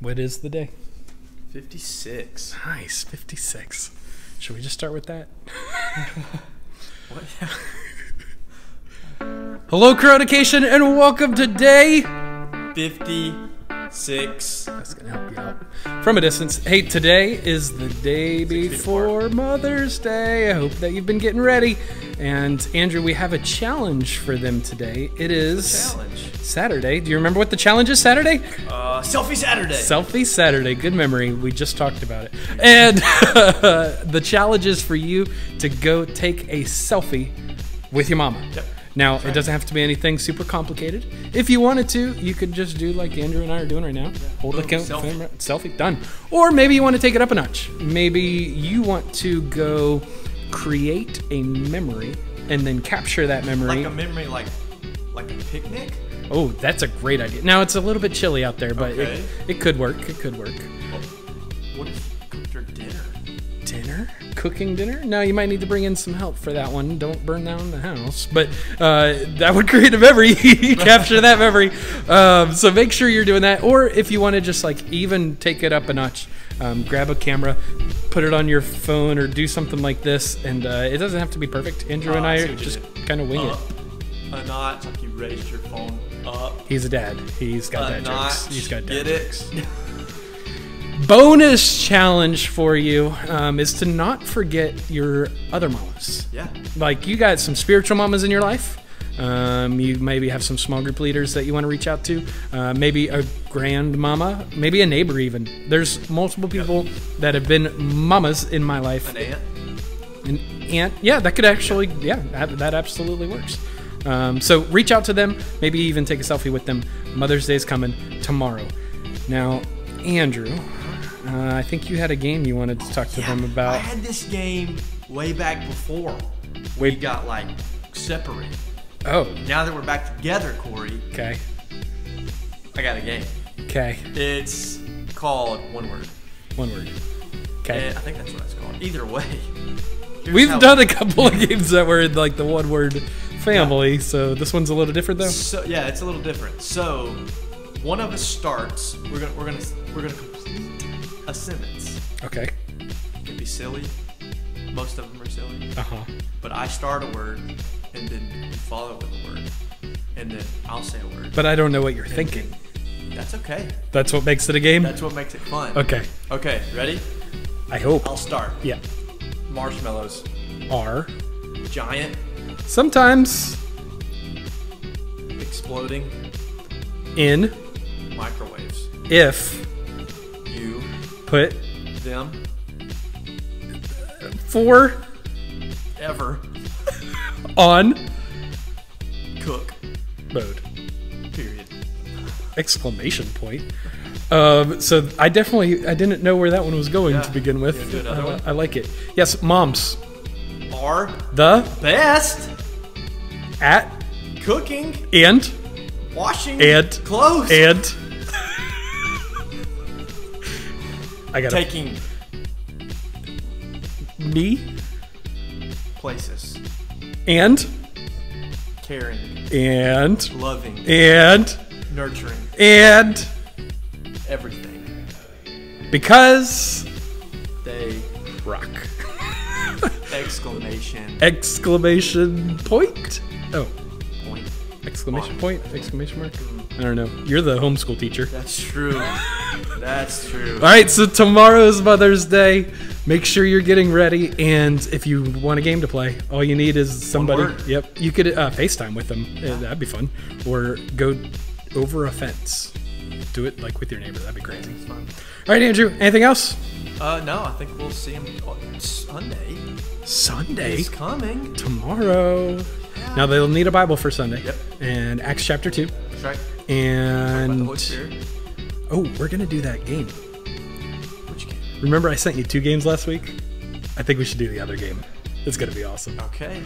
What is the day? 56. Nice, 56. Should we just start with that? What? Hello, Coronacation, and welcome to day. 56. That's gonna help you out from a distance. Hey, today is the day before Mother's Day. I hope that you've been getting ready. And Andrew, we have a challenge for them today. It is Challenge. Saturday. Do you remember what the challenge is Saturday? Uh, Selfie Saturday. Selfie Saturday. Good memory. We just talked about it. And the challenge is for you to go take a selfie with your mama. Yep. Now, it doesn't have to be anything super complicated. If you wanted to, you could just do like Andrew and I are doing right now. Hold the Boom, selfie. camera, selfie, done. Or maybe you want to take it up a notch. Maybe you want to go create a memory and then capture that memory. like a memory, like like a picnic. Oh, that's a great idea. Now, it's a little bit chilly out there, but Okay. it, it could work. It could work. What if you cooked your dinner? dinner? Cooking dinner? No you might need to bring in some help for that one. Don't burn down the house. But uh, that would create a memory. Capture that memory. Um, so make sure you're doing that. Or if you want to just like even take it up a notch um, grab a camera put it on your phone or do something like this and uh, it doesn't have to be perfect. Andrew Oh, and I are just kind of wing it. A notch, like you raised your phone he's a dad he's got dad jokes he's got dad jokes bonus challenge for you um, is to not forget your other mamas yeah. like you got some spiritual mamas in your life. Um, you maybe have some small group leaders that you want to reach out to. Uh, maybe a grandmama, maybe a neighbor even. There's multiple people that have been mamas in my life. An aunt. An aunt, yeah, that could actually, yeah, that, that absolutely works. Um, so reach out to them. Maybe even take a selfie with them. Mother's Day is coming tomorrow. Now, Andrew, uh, I think you had a game you wanted to talk to Yeah, them about. I had this game way back before. We got like separated. Oh, Now that we're back together, Corey, okay, I got a game. okay, It's called One Word. one word. Okay. And I think that's what it's called. Either way. We've done a couple of games that were in like the one word family, so this one's a little different though. So yeah, it's a little different. So one of us starts. We're gonna we're gonna we're gonna complete a sentence. Okay. It can be silly. Most of them are silly. Uh huh. But I start a word, and then you follow with a word, and then I'll say a word. But I don't know what you're thinking. That's okay. That's what makes it a game. That's what makes it fun. Okay. Okay. Ready? I hope. I'll start. Yeah. Marshmallows. Are Giant. Sometimes Exploding. in Microwaves. if You. put Them. for Ever. on Cook. mode. Period. Exclamation point. Um, so I definitely I didn't know where that one was going Yeah. to begin with. You do another Uh? I like it. Yes, moms. Are The best. at Cooking. and Washing. And- Clothes. and I got Taking me places. and Caring. and Loving. and Nurturing. and Everything. because They. rock Exclamation. Exclamation point? Oh. Point. exclamation point. exclamation mark? I don't know. You're the homeschool teacher. That's true. That's true. all right so tomorrow's Mother's Day. Make sure you're getting ready and if you want a game to play all you need is somebody yep you could uh, FaceTime with them. Uh, that'd be fun. Or go over a fence do it like with your neighbor that'd be crazy It's fun. all right Andrew anything else Uh, no, I think we'll see him on Sunday. Sunday He's coming. tomorrow. Now they'll need a Bible for Sunday. Yep. And Acts chapter two. That's right. And oh, we're gonna do that game. Which game? Remember I sent you two games last week? I think we should do the other game. It's gonna be awesome. Okay.